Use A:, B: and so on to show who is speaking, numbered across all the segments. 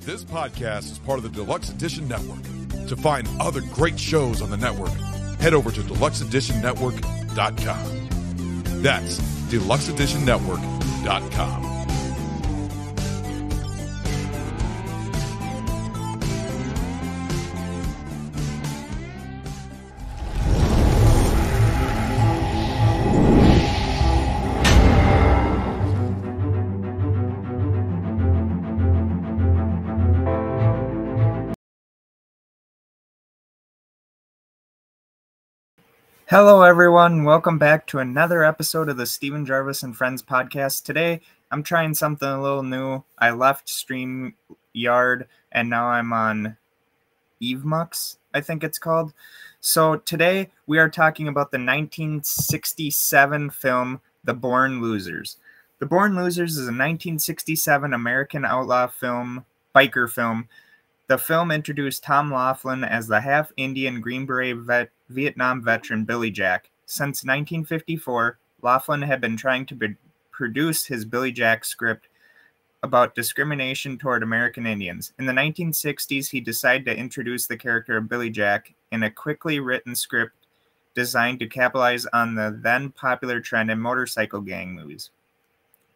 A: This podcast is part of the Deluxe Edition Network. To find other great shows on the network, head over to deluxeeditionnetwork.com. That's deluxeeditionnetwork.com.
B: Hello, everyone. Welcome back to another episode of the Stephen Jarvis and Friends podcast. Today, I'm trying something a little new. I left StreamYard and now I'm on Evmux, I think it's called. So, today we are talking about the 1967 film The Born Losers. The Born Losers is a 1967 American outlaw film, biker film. The film introduced Tom Laughlin as the half Indian Green Beret vet Vietnam veteran Billy Jack. Since 1954, Laughlin had been trying to produce his Billy Jack script about discrimination toward American Indians. In the 1960s, he decided to introduce the character of Billy Jack in a quickly written script designed to capitalize on the then popular trend in motorcycle gang movies.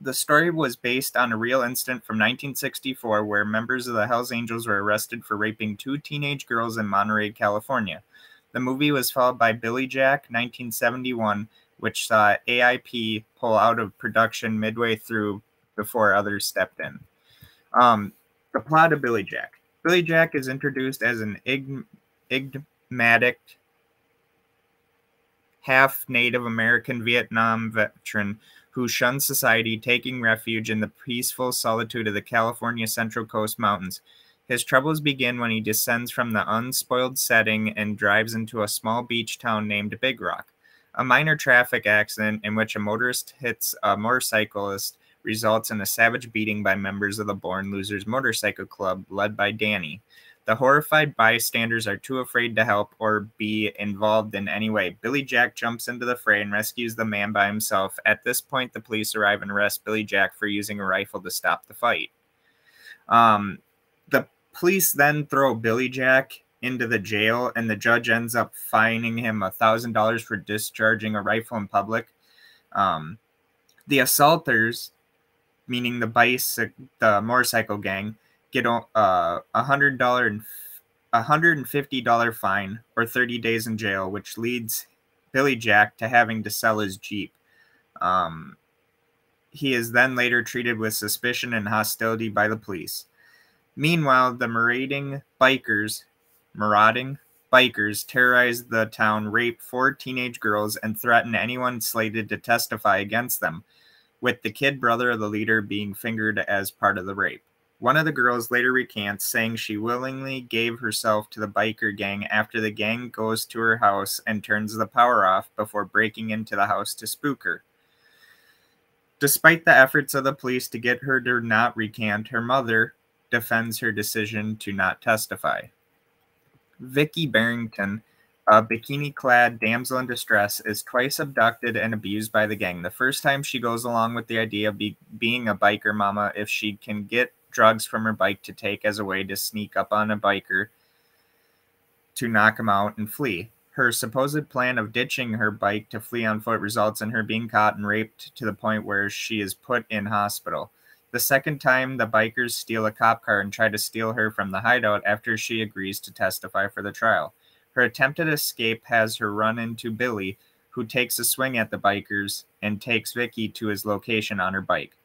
B: The story was based on a real incident from 1964 where members of the Hells Angels were arrested for raping two teenage girls in Monterey, California. The movie was followed by Billy Jack 1971, which saw AIP pull out of production midway through before others stepped in. Um, the plot of Billy Jack. Billy Jack is introduced as an enigmatic half Native American Vietnam veteran who shuns society, taking refuge in the peaceful solitude of the California Central Coast Mountains. His troubles begin when he descends from the unspoiled setting and drives into a small beach town named Big Rock. A minor traffic accident in which a motorist hits a motorcyclist results in a savage beating by members of the Born Losers Motorcycle Club, led by Danny. The horrified bystanders are too afraid to help or be involved in any way. Billy Jack jumps into the fray and rescues the man by himself. At this point, the police arrive and arrest Billy Jack for using a rifle to stop the fight. Um, the police then throw Billy Jack into the jail, and the judge ends up fining him a thousand dollars for discharging a rifle in public. Um, the assaulters, meaning the bicycle, the motorcycle gang, get uh, a hundred dollar and a hundred and fifty dollar fine or thirty days in jail, which leads Billy Jack to having to sell his jeep. Um, he is then later treated with suspicion and hostility by the police. Meanwhile, the marauding bikers, marauding bikers terrorize the town, rape four teenage girls, and threaten anyone slated to testify against them, with the kid brother of the leader being fingered as part of the rape. One of the girls later recants, saying she willingly gave herself to the biker gang after the gang goes to her house and turns the power off before breaking into the house to spook her. Despite the efforts of the police to get her to not recant, her mother defends her decision to not testify. Vicky Barrington, a bikini clad damsel in distress, is twice abducted and abused by the gang. The first time she goes along with the idea of be- being a biker mama if she can get drugs from her bike to take as a way to sneak up on a biker to knock him out and flee. Her supposed plan of ditching her bike to flee on foot results in her being caught and raped to the point where she is put in hospital. The second time, the bikers steal a cop car and try to steal her from the hideout after she agrees to testify for the trial. Her attempted escape has her run into Billy, who takes a swing at the bikers and takes Vicky to his location on her bike.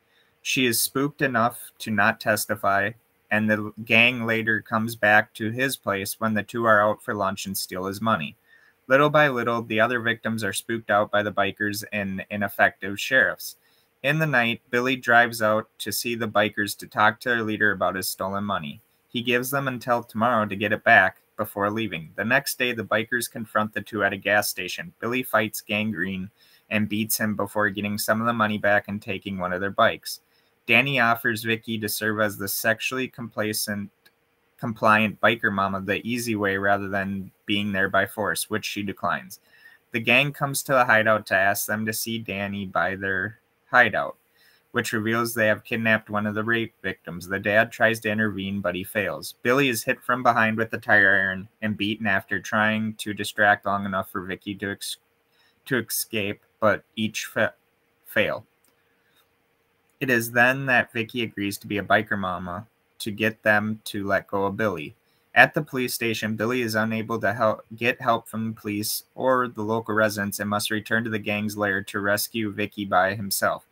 B: She is spooked enough to not testify, and the gang later comes back to his place when the two are out for lunch and steal his money. Little by little, the other victims are spooked out by the bikers and ineffective sheriffs. In the night, Billy drives out to see the bikers to talk to their leader about his stolen money. He gives them until tomorrow to get it back before leaving. The next day, the bikers confront the two at a gas station. Billy fights Gangrene and beats him before getting some of the money back and taking one of their bikes. Danny offers Vicky to serve as the sexually complacent, compliant biker mama the easy way rather than being there by force, which she declines. The gang comes to the hideout to ask them to see Danny by their hideout. which reveals they have kidnapped one of the rape victims. The dad tries to intervene, but he fails. Billy is hit from behind with a tire iron and beaten after trying to distract long enough for Vicky to ex- to escape, but each fa- fail. It is then that Vicky agrees to be a biker mama to get them to let go of Billy. At the police station, Billy is unable to help get help from the police or the local residents and must return to the gang's lair to rescue Vicky by himself.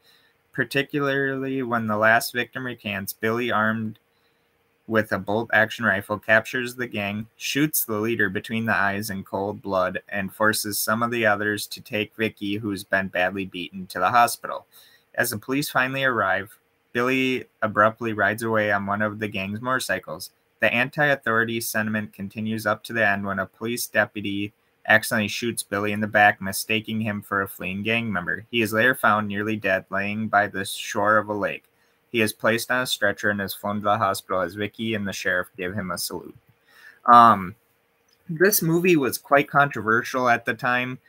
B: Particularly when the last victim recants, Billy, armed with a bolt action rifle, captures the gang, shoots the leader between the eyes in cold blood, and forces some of the others to take Vicky, who's been badly beaten, to the hospital. As the police finally arrive, Billy abruptly rides away on one of the gang's motorcycles. The anti authority sentiment continues up to the end when a police deputy accidentally shoots Billy in the back, mistaking him for a fleeing gang member. He is later found nearly dead, laying by the shore of a lake. He is placed on a stretcher and is flown to the hospital as Vicky and the sheriff give him a salute. Um, this movie was quite controversial at the time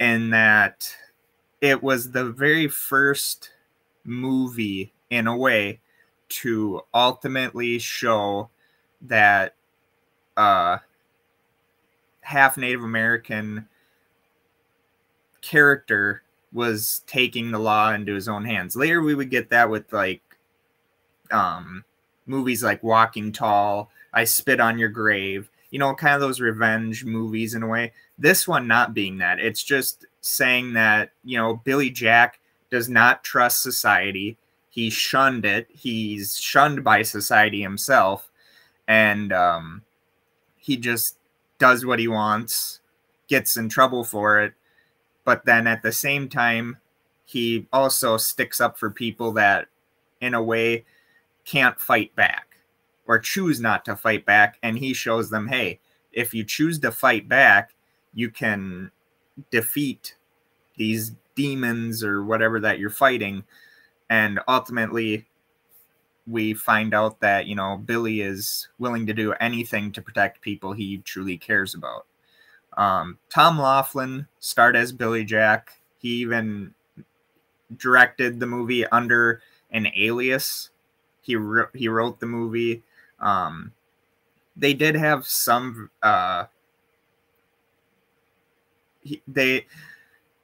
B: in that it was the very first movie, in a way, to ultimately show that uh, half Native American character was taking the law into his own hands. Later, we would get that with like um, movies like Walking Tall, I Spit on Your Grave, you know, kind of those revenge movies in a way. This one not being that. It's just saying that, you know, Billy Jack does not trust society. He shunned it. He's shunned by society himself. And um, he just does what he wants, gets in trouble for it. But then at the same time, he also sticks up for people that, in a way, can't fight back or choose not to fight back. And he shows them, hey, if you choose to fight back, you can defeat these demons or whatever that you're fighting. And ultimately, we find out that, you know, Billy is willing to do anything to protect people he truly cares about. Um, Tom Laughlin starred as Billy Jack. He even directed the movie under an alias. He, wrote, he wrote the movie. Um, they did have some uh, he, they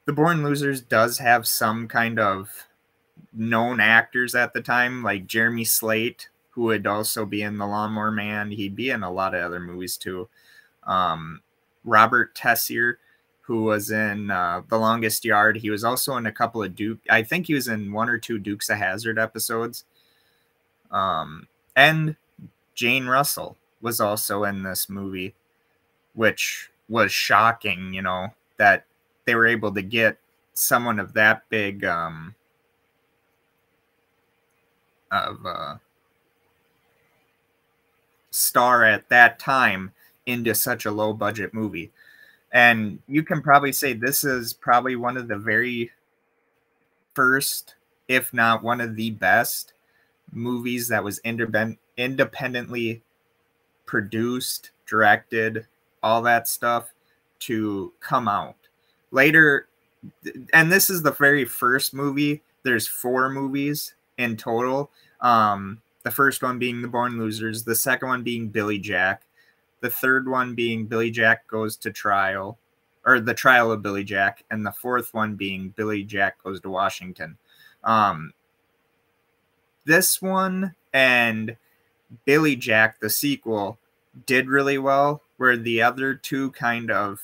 B: the Born Losers does have some kind of known actors at the time, like Jeremy Slate, who would also be in The Lawnmower Man. He'd be in a lot of other movies too. Um, Robert Tessier, who was in uh, The Longest Yard. He was also in a couple of Duke. I think he was in one or two Dukes of Hazzard episodes. Um, and Jane Russell was also in this movie, which was shocking. You know that they were able to get someone of that big um, of uh, star at that time into such a low budget movie. And you can probably say this is probably one of the very first, if not one of the best movies that was independent independently produced, directed, all that stuff to come out. Later and this is the very first movie there's four movies in total. Um the first one being the born losers the second one being billy jack the third one being billy jack goes to trial or the trial of billy jack and the fourth one being billy jack goes to washington. Um this one and billy jack the sequel did really well where the other two kind of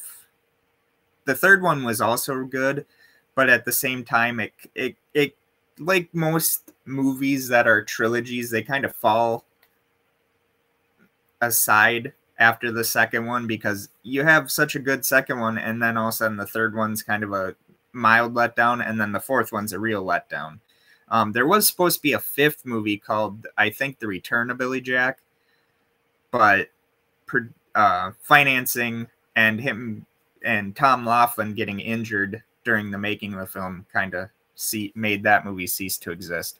B: the third one was also good, but at the same time, it it it like most movies that are trilogies, they kind of fall aside after the second one because you have such a good second one, and then all of a sudden the third one's kind of a mild letdown, and then the fourth one's a real letdown. Um, there was supposed to be a fifth movie called, I think, The Return of Billy Jack, but uh, financing and him and Tom Laughlin getting injured during the making of the film kind of see made that movie cease to exist.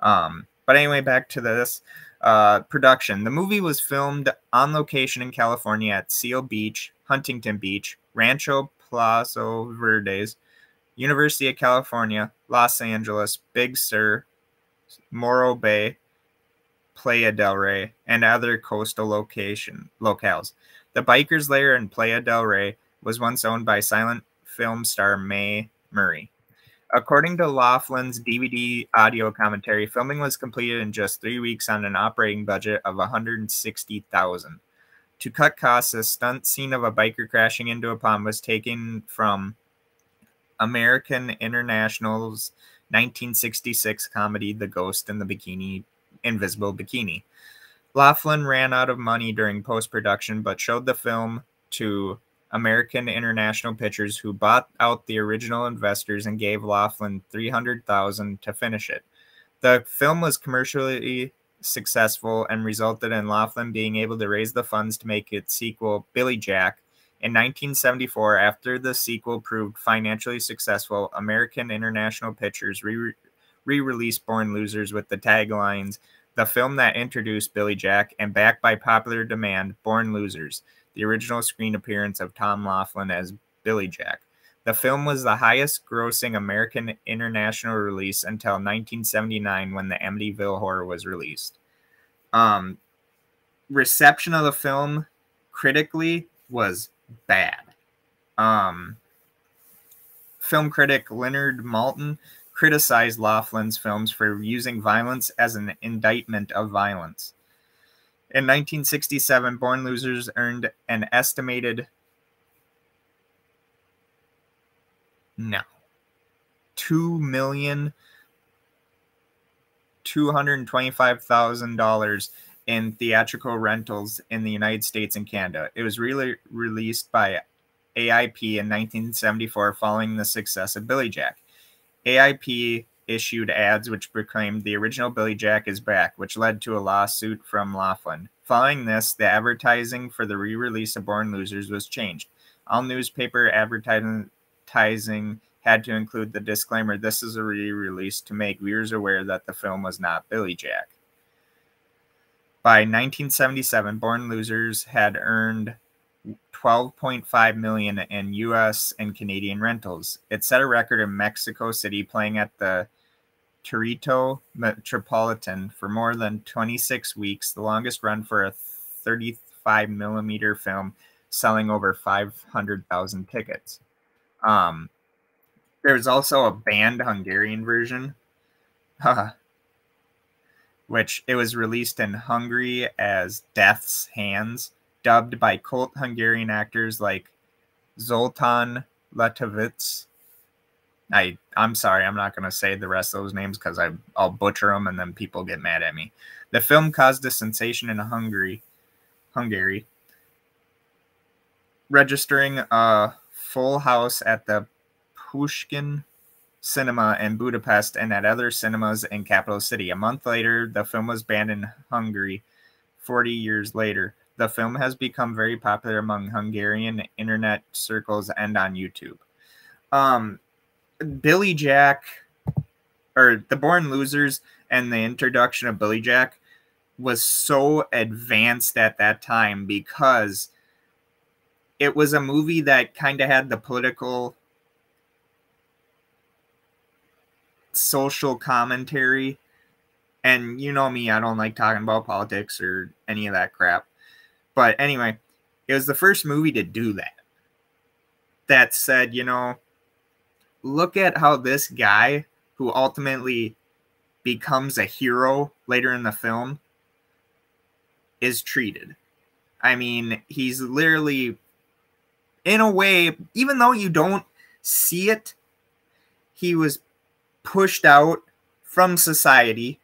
B: Um, but anyway, back to this uh, production. The movie was filmed on location in California at Seal Beach, Huntington Beach, Rancho Palos Verdes, University of California, Los Angeles, Big Sur, Morro Bay, Playa del Rey, and other coastal location locales. The Bikers Lair in Playa del Rey was once owned by silent film star Mae Murray. According to Laughlin's DVD audio commentary, filming was completed in just three weeks on an operating budget of 160,000. To cut costs, a stunt scene of a biker crashing into a pond was taken from American International's 1966 comedy The Ghost in the Bikini Invisible Bikini. Laughlin ran out of money during post production, but showed the film to American International Pictures, who bought out the original investors and gave Laughlin three hundred thousand to finish it. The film was commercially successful and resulted in Laughlin being able to raise the funds to make its sequel, Billy Jack. In 1974, after the sequel proved financially successful, American International Pictures re released Born Losers with the taglines The film that introduced Billy Jack and backed by popular demand, Born Losers, the original screen appearance of Tom Laughlin as Billy Jack. The film was the highest grossing American international release until 1979 when the Amityville Horror was released. Um, reception of the film critically was bad. Um, film critic Leonard Maltin criticized Laughlin's films for using violence as an indictment of violence. In 1967, Born Losers earned an estimated no two million two hundred twenty-five thousand dollars in theatrical rentals in the United States and Canada. It was really released by AIP in 1974 following the success of Billy Jack. AIP issued ads which proclaimed the original Billy Jack is back, which led to a lawsuit from Laughlin. Following this, the advertising for the re release of Born Losers was changed. All newspaper advertising had to include the disclaimer this is a re release to make viewers aware that the film was not Billy Jack. By 1977, Born Losers had earned 12.5 million in US and Canadian rentals. It set a record in Mexico City playing at the Teatro Metropolitan for more than 26 weeks, the longest run for a 35 millimeter film, selling over 500,000 tickets. Um, there's also a banned Hungarian version, which it was released in Hungary as Death's Hands dubbed by cult Hungarian actors like Zoltan Latovitz. I I'm sorry, I'm not going to say the rest of those names because I I'll butcher them and then people get mad at me. The film caused a sensation in Hungary, Hungary, registering a full house at the Pushkin Cinema in Budapest and at other cinemas in capital city. A month later, the film was banned in Hungary. Forty years later, the film has become very popular among Hungarian internet circles and on YouTube. Um, Billy Jack, or The Born Losers, and the introduction of Billy Jack was so advanced at that time because it was a movie that kind of had the political social commentary and you know me i don't like talking about politics or any of that crap but anyway, it was the first movie to do that. That said, you know, look at how this guy who ultimately becomes a hero later in the film is treated. I mean, he's literally, in a way, even though you don't see it, he was pushed out from society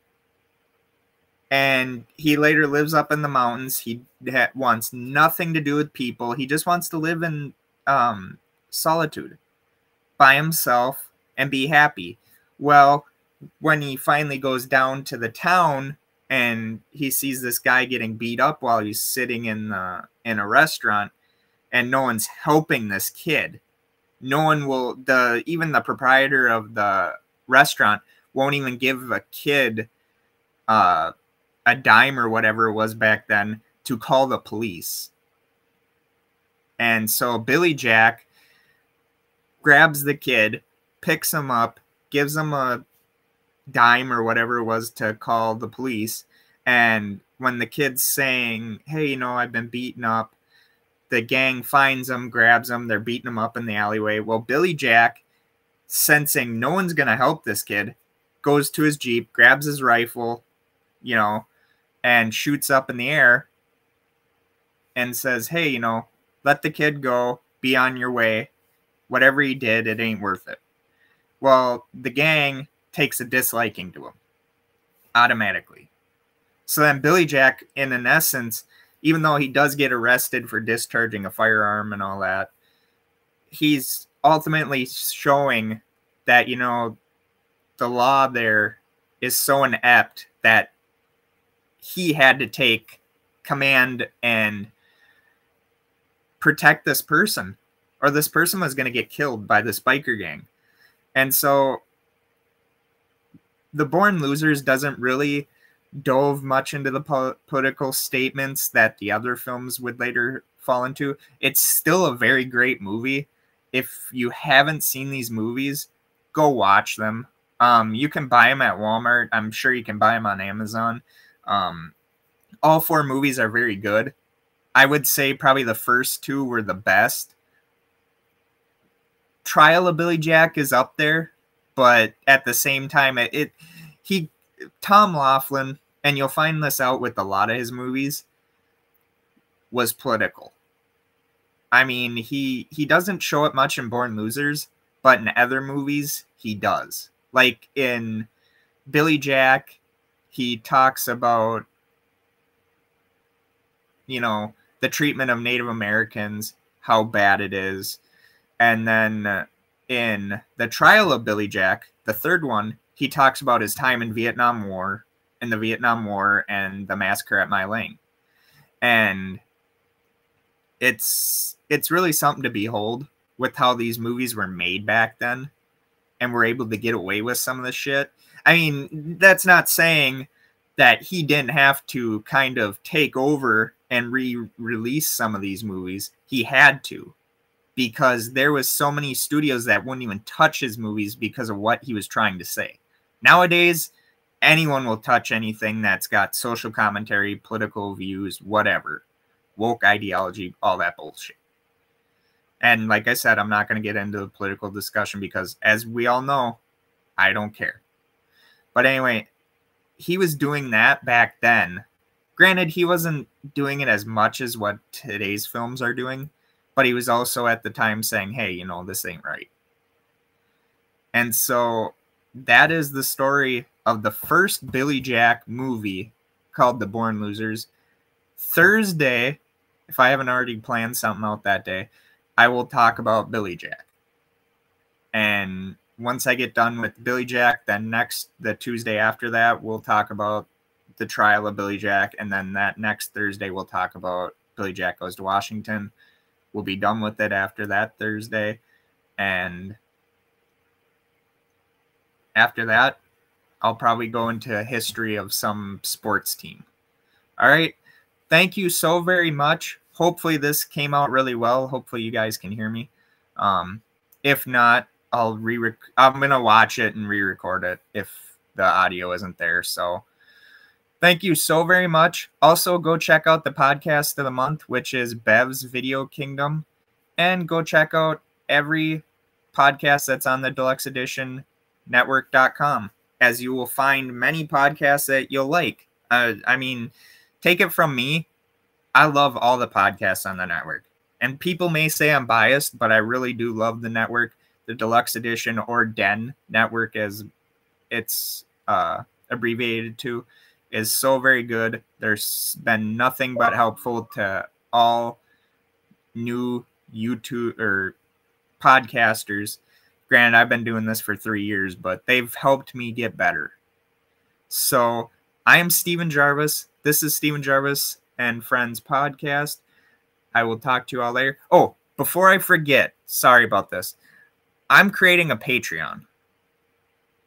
B: and he later lives up in the mountains. He ha- wants nothing to do with people. He just wants to live in um, solitude by himself and be happy. Well, when he finally goes down to the town and he sees this guy getting beat up while he's sitting in the in a restaurant and no one's helping this kid. No one will the even the proprietor of the restaurant won't even give a kid uh a dime or whatever it was back then to call the police. And so Billy Jack grabs the kid, picks him up, gives him a dime or whatever it was to call the police. And when the kid's saying, Hey, you know, I've been beaten up, the gang finds him, grabs him, they're beating him up in the alleyway. Well, Billy Jack, sensing no one's going to help this kid, goes to his Jeep, grabs his rifle, you know, and shoots up in the air and says, Hey, you know, let the kid go, be on your way. Whatever he did, it ain't worth it. Well, the gang takes a disliking to him automatically. So then Billy Jack, in an essence, even though he does get arrested for discharging a firearm and all that, he's ultimately showing that, you know, the law there is so inept that he had to take command and protect this person or this person was going to get killed by this biker gang. And so the Born Losers doesn't really dove much into the po- political statements that the other films would later fall into. It's still a very great movie. If you haven't seen these movies, go watch them. Um, you can buy them at Walmart. I'm sure you can buy them on Amazon. Um, all four movies are very good. I would say probably the first two were the best. Trial of Billy Jack is up there, but at the same time, it, it he Tom Laughlin, and you'll find this out with a lot of his movies, was political. I mean, he he doesn't show it much in Born Losers, but in other movies he does. Like in Billy Jack, he talks about you know the treatment of Native Americans, how bad it is, and then in the trial of Billy Jack, the third one, he talks about his time in Vietnam War, in the Vietnam War, and the massacre at My Lai, and it's it's really something to behold with how these movies were made back then, and were able to get away with some of the shit. I mean, that's not saying that he didn't have to kind of take over and re-release some of these movies. He had to because there was so many studios that wouldn't even touch his movies because of what he was trying to say. Nowadays, anyone will touch anything that's got social commentary, political views, whatever, woke ideology, all that bullshit. And like I said, I'm not going to get into the political discussion because, as we all know, I don't care. But anyway, he was doing that back then. Granted, he wasn't doing it as much as what today's films are doing, but he was also at the time saying, hey, you know, this ain't right. And so that is the story of the first Billy Jack movie called The Born Losers. Thursday, if I haven't already planned something out that day, I will talk about Billy Jack. And once I get done with Billy Jack, then next, the Tuesday after that, we'll talk about the trial of Billy Jack. And then that next Thursday, we'll talk about Billy Jack Goes to Washington. We'll be done with it after that Thursday. And after that, I'll probably go into a history of some sports team. All right. Thank you so very much. Hopefully this came out really well. Hopefully you guys can hear me. Um, if not, I'll re I'm gonna watch it and re-record it if the audio isn't there. So Thank you so very much. Also, go check out the podcast of the month, which is Bev's Video Kingdom, and go check out every podcast that's on the Deluxe Edition Network.com, as you will find many podcasts that you'll like. Uh, I mean, take it from me, I love all the podcasts on the network. And people may say I'm biased, but I really do love the network, the Deluxe Edition or DEN network, as it's uh, abbreviated to is so very good. There's been nothing but helpful to all new YouTube or podcasters. Granted, I've been doing this for three years, but they've helped me get better. So I am Stephen Jarvis. This is Stephen Jarvis and Friends podcast. I will talk to you all later. Oh, before I forget, sorry about this. I'm creating a Patreon.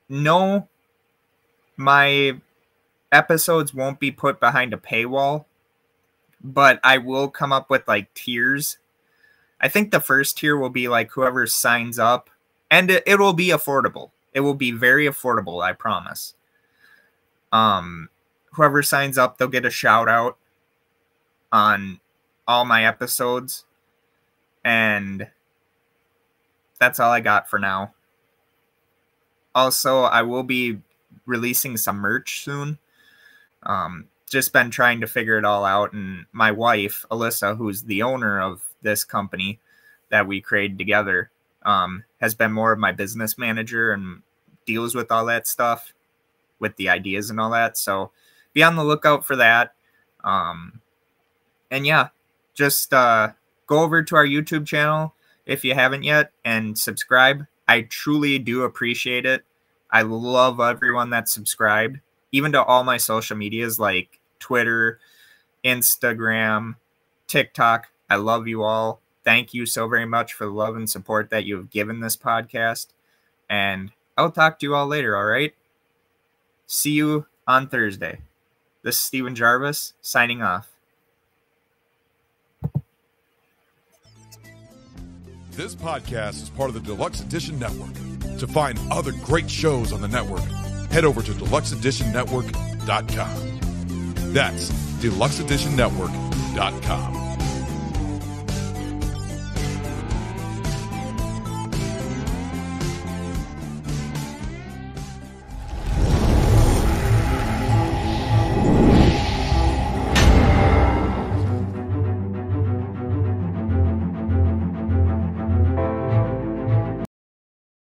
B: No, my episodes won't be put behind a paywall, but I will come up with like tiers. I think the first tier will be like whoever signs up and it, it will be affordable. It will be very affordable, I promise. Um, whoever signs up, they'll get a shout out on all my episodes, and that's all I got for now. Also, I will be releasing some merch soon. Um, just been trying to figure it all out, and my wife, Alyssa, who's the owner of this company that we created together, um, has been more of my business manager and deals with all that stuff, with the ideas and all that. So be on the lookout for that. Um, and yeah, just uh, go over to our YouTube channel if you haven't yet and subscribe. I truly do appreciate it. I love everyone that's subscribed, even to all my social medias like Twitter, Instagram, TikTok. I love you all. Thank you so very much for the love and support that you have given this podcast. And I'll talk to you all later, all right? See you on Thursday. This is Stephen Jarvis signing off.
A: This podcast is part of the Deluxe Edition Network. To find other great shows on the network, head over to deluxeeditionnetwork.com. That's deluxeeditionnetwork.com.